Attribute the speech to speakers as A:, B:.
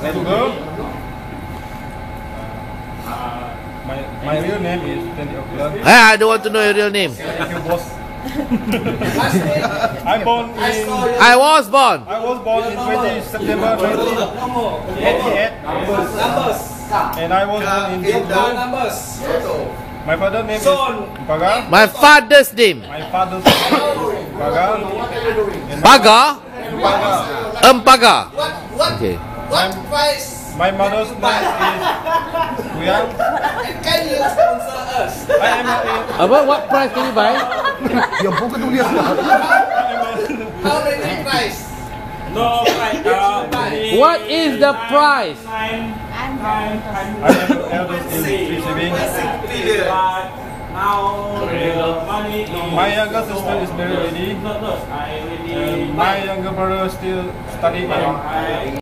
A: two girls. Uh, my my real name is Fendi Okula.
B: Ah, I don't want to know your real name.
A: Thank you, boss. I'm born in.
B: I was born.
A: I was born in 20 September 1988, and I was born in Singapore. My father's name is Paga.
B: My father's name.
A: My father's name is Paga.
B: Paga.
A: Paga.
B: Empaga. Okay.
A: My, price. my mother's name is Guyang.
C: Can you sponsor us?
A: I am a,
B: Apa? What price can you buy?
D: Yang bukan tulis
C: How many price?
E: No, like, uh,
B: What is the price?
E: nine, nine, nine,
A: I am the eldest in three siblings.
E: but now the money is
A: My younger sister is married already.
E: not lost. I already
A: And my younger brother still studying in
E: I